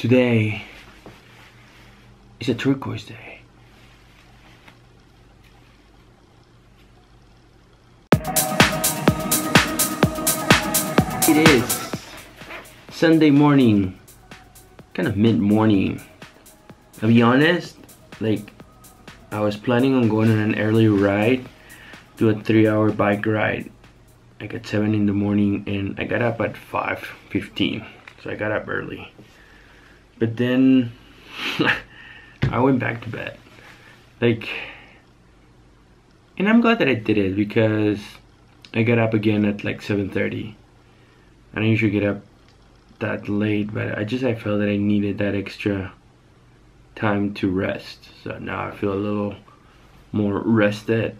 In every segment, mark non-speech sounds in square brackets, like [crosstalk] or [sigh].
Today is a turquoise day. It is Sunday morning, kind of mid morning. I'll be honest, like I was planning on going on an early ride, do a three hour bike ride, like at 7 in the morning, and I got up at 5.15, so I got up early. But then [laughs] I went back to bed. Like, and I'm glad that I did it because I got up again at like 7.30. I don't usually get up that late, but I just I felt that I needed that extra time to rest. So now I feel a little more rested.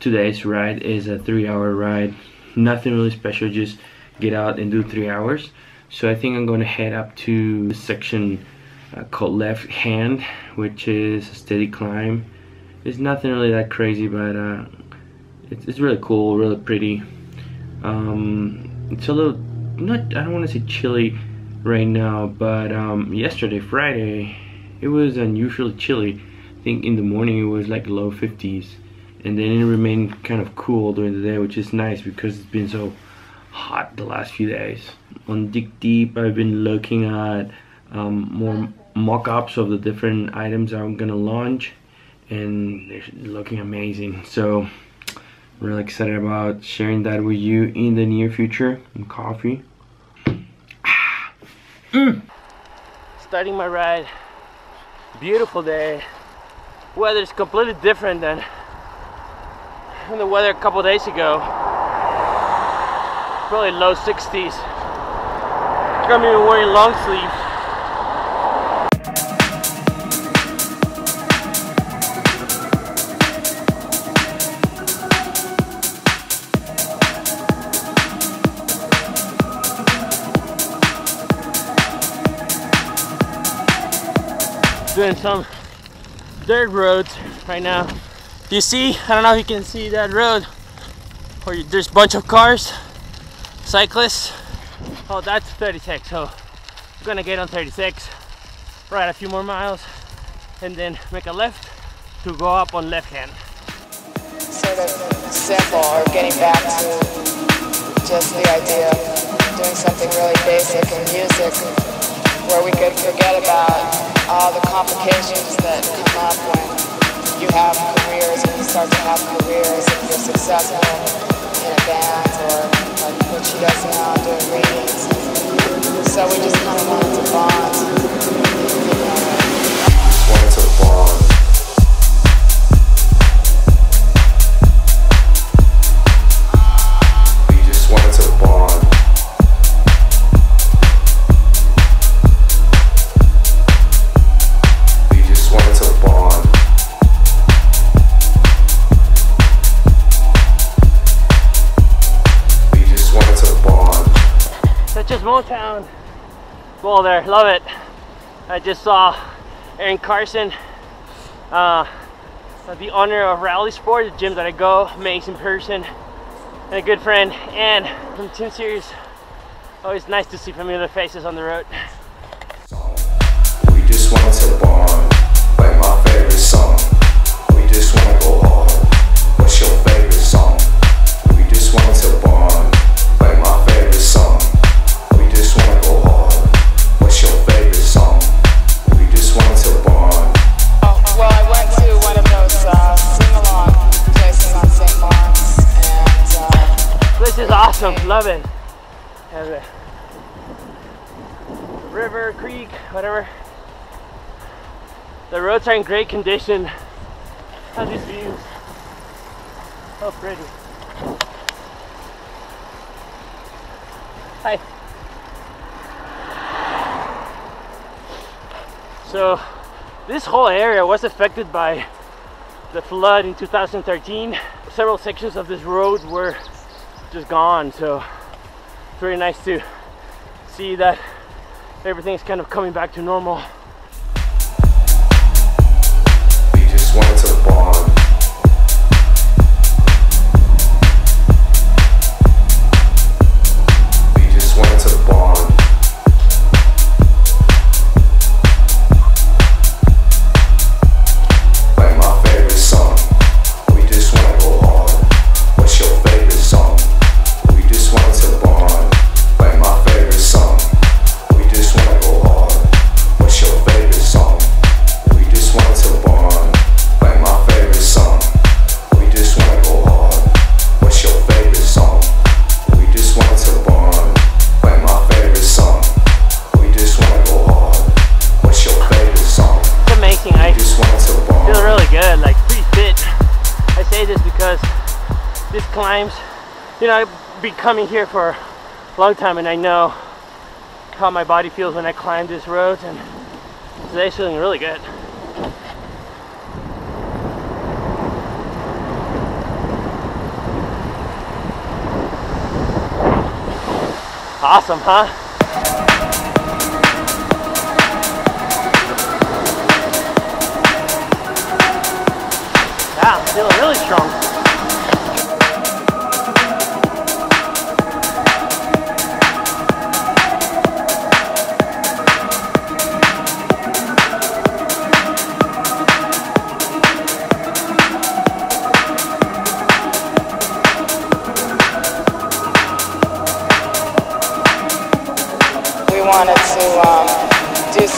Today's ride is a three hour ride. Nothing really special, just get out and do three hours. So I think I'm gonna head up to the section uh, called left hand, which is a steady climb. It's nothing really that crazy, but uh, it's, it's really cool, really pretty. Um, it's a little not I don't want to say chilly right now but um, yesterday Friday it was unusually chilly I think in the morning it was like low 50s and then it remained kind of cool during the day which is nice because it's been so hot the last few days. On Dig Deep I've been looking at um, more mock-ups of the different items I'm gonna launch and they're looking amazing. So really excited about sharing that with you in the near future and coffee. Ah. mm. starting my ride. Beautiful day. Weather is completely different than the weather a couple days ago probably low 60s I'm even wearing long sleeves doing some dirt roads right now. Do you see? I don't know if you can see that road where there's a bunch of cars, cyclists. Oh, that's 36. So I'm gonna get on 36, ride a few more miles, and then make a left to go up on left hand. Sort of simple, or getting back to just the idea of doing something really basic in music where we could forget about all the complications that come up when you have careers and you start to have careers and you're successful in or like what she does now doing readings. So we just kind of wanted to bond. Motown Bowl there, love it. I just saw Aaron Carson, uh, the owner of Rally Sport, the gym that I go, amazing person, and a good friend, and from Team Series, always nice to see familiar faces on the road. Awesome, love it. A river, creek, whatever. The roads are in great condition. Have these views. So pretty. Hi. So this whole area was affected by the flood in 2013. Several sections of this road were just gone. So it's very nice to see that everything's kind of coming back to normal. We just want to bond. We You know, I've been coming here for a long time and I know how my body feels when I climb this road and today's feeling really good. Awesome, huh? I'm feeling really strong.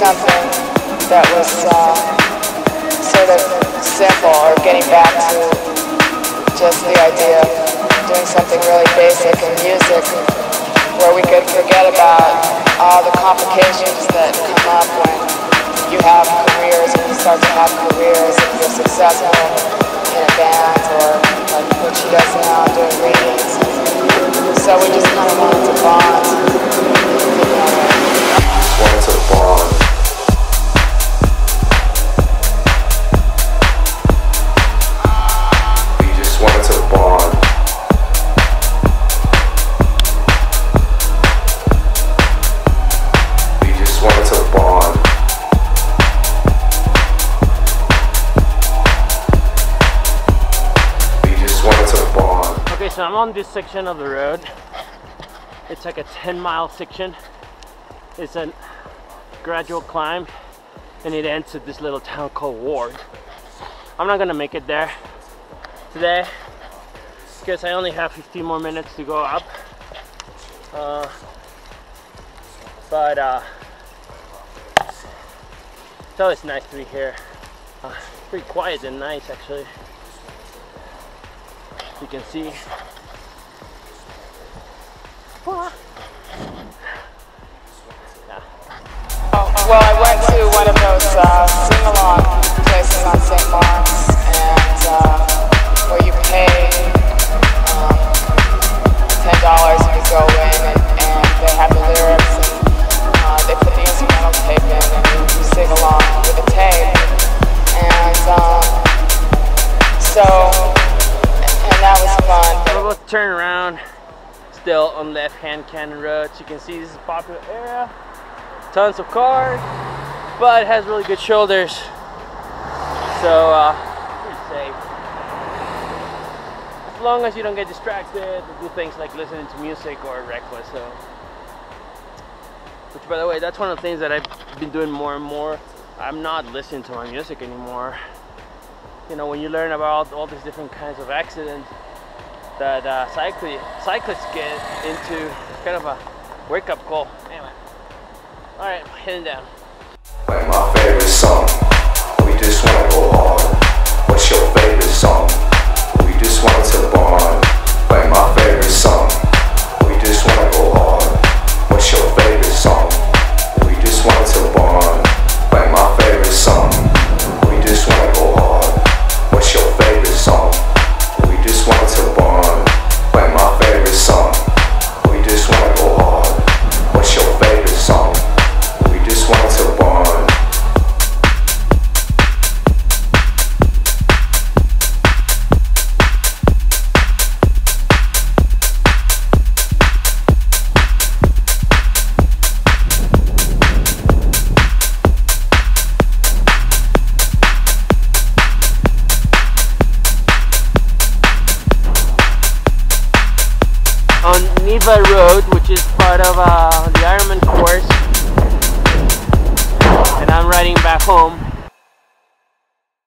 Something that was uh, sort of simple or getting back to just the idea of doing something really basic in music where we could forget about all the complications that come up when you have careers and you start to have careers and you're successful in a band or like what she does now doing readings. So we just kind of wanted to bond. So I'm on this section of the road. It's like a 10 mile section. It's a gradual climb and it ends at this little town called Ward. I'm not gonna make it there today because I only have 15 more minutes to go up. Uh, but uh, it's always nice to be here. Uh, pretty quiet and nice actually. You can see. Well, I went to one of those uh, sing-along places on St. Mark's, on left hand Canyon Road. You can see this is a popular area. Tons of cars, but it has really good shoulders. So uh, pretty safe. As long as you don't get distracted do things like listening to music or reckless. So which by the way, that's one of the things that I've been doing more and more. I'm not listening to my music anymore. You know, when you learn about all these different kinds of accidents that uh, cycli- cyclists get into, kind of a wake up call. Anyway, all right, heading down. Play my favorite song. We just wanna go hard. What's your favorite On Road, which is part of uh, the Ironman course, and I'm riding back home.